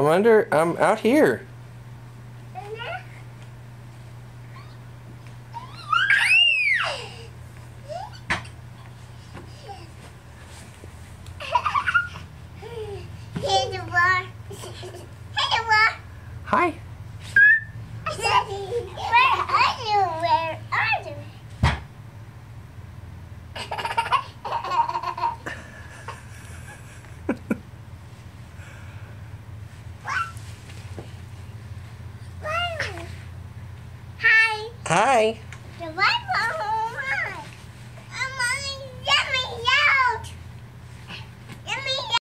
I'm under. I'm out here. Hi. Where are you? Where are you? Hi. What?